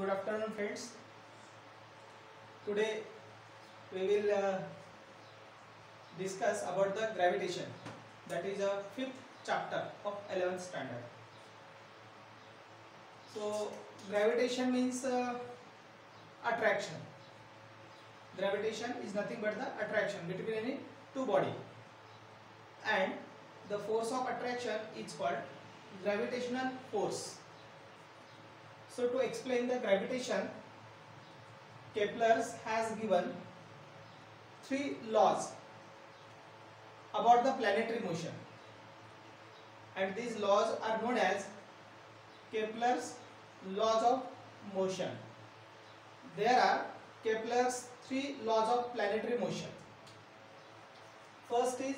Good afternoon, friends. Today we will uh, discuss about the gravitation. That is a fifth chapter of 11th standard. So, gravitation means uh, attraction. Gravitation is nothing but the attraction between any two body, and the force of attraction is called gravitational force. So to explain the gravitation, Kepler has given three laws about the planetary motion and these laws are known as Kepler's laws of motion. There are Kepler's three laws of planetary motion. First is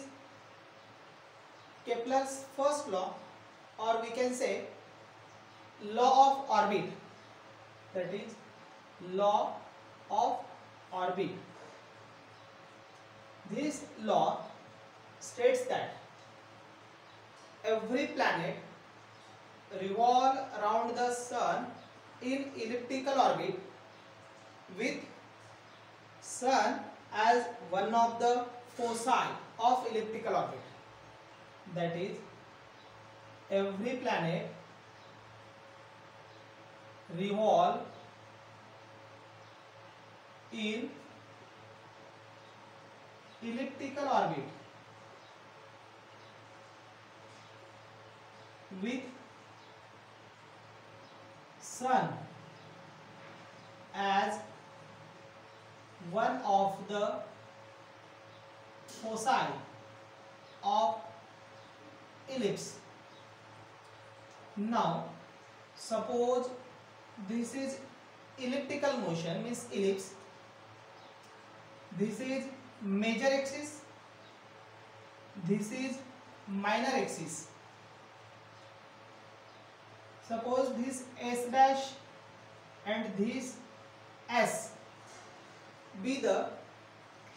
Kepler's first law or we can say law of orbit. That is law of orbit. This law states that every planet revolve around the sun in elliptical orbit with sun as one of the foci of elliptical orbit. That is every planet revolve in elliptical orbit with sun as one of the foci of ellipse now suppose this is elliptical motion means ellipse. This is major axis. This is minor axis. Suppose this s dash and this s be the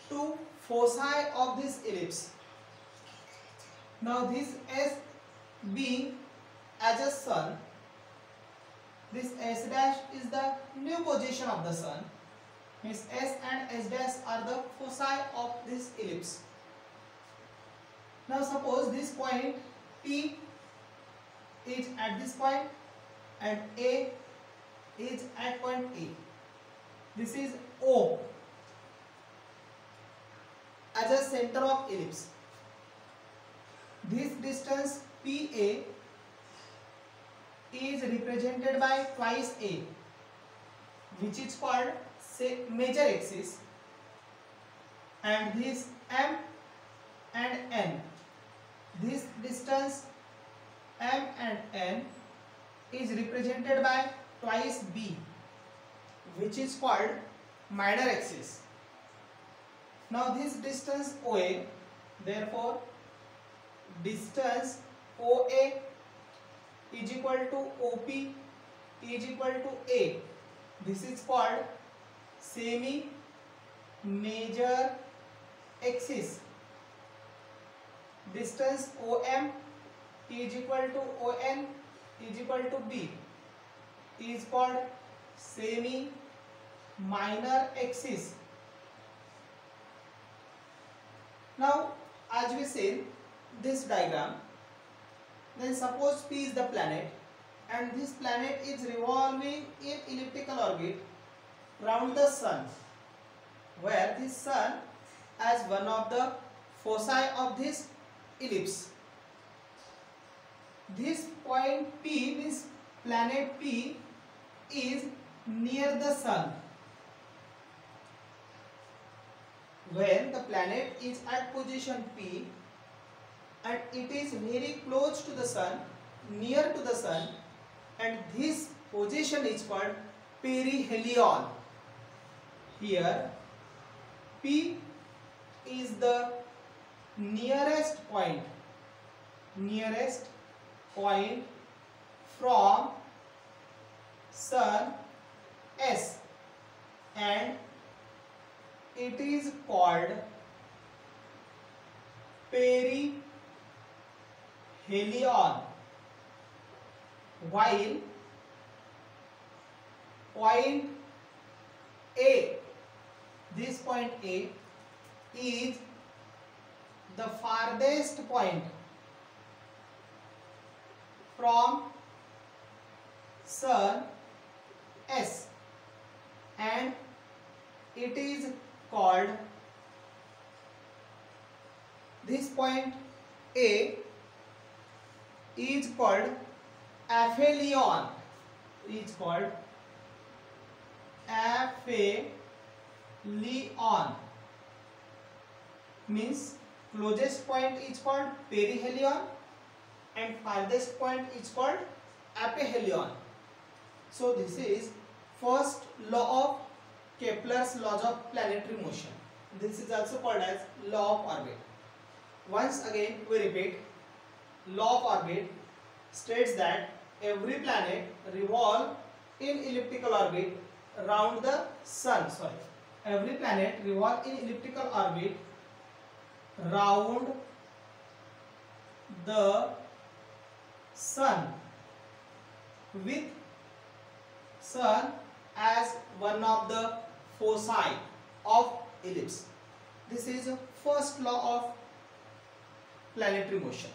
two foci of this ellipse. Now this s being as a sun this s dash is the new position of the sun. Means s and s dash are the foci of this ellipse. Now suppose this point p is at this point and a is at point a. This is o as a center of ellipse. This distance pa is represented by twice a which is called say major axis and this m and n. This distance m and n is represented by twice b which is called minor axis. Now this distance oa therefore distance oa is equal to OP is equal to A. This is called semi major axis. Distance OM is equal to ON is equal to B is called semi minor axis. Now as we see this diagram then suppose P is the planet and this planet is revolving in elliptical orbit round the sun where this sun as one of the foci of this ellipse. This point P means planet P is near the sun. When the planet is at position P and it is very close to the sun, near to the sun. And this position is called perihelion. Here P is the nearest point, nearest point from sun S. And it is called perihelion while point A, this point A is the farthest point from sun S. And it is called this point A is called aphelion. Is called aphelion. Means closest point is called perihelion and farthest point is called aphelion so this is first law of Kepler's laws of planetary motion. This is also called as law of orbit. Once again we repeat law of orbit states that every planet revolve in elliptical orbit around the sun sorry. Every planet revolve in elliptical orbit round the sun with sun as one of the foci of ellipse. This is first law of planetary motion